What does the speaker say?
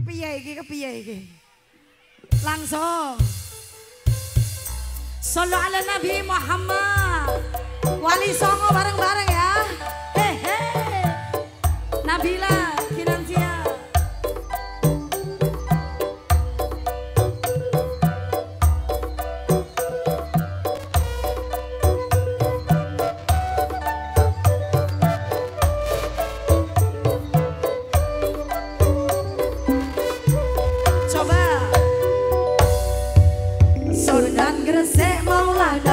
Kepiye iki kepiye iki? Langsung. Sallu ala Nabi Muhammad. Wali Songo bareng-bareng grande sermão lá na